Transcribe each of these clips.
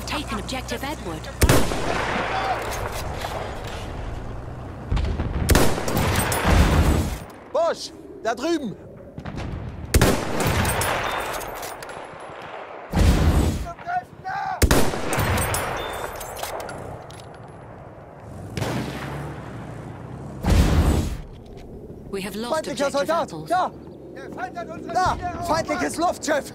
Have taken objective Edward. Bosch, da drüben! We have lost Feindlicher objective Soldat! Da! Der Feind hat unsere Da! Feindliches Luftschiff!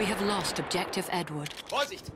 We have lost objective Edward. Vorsicht!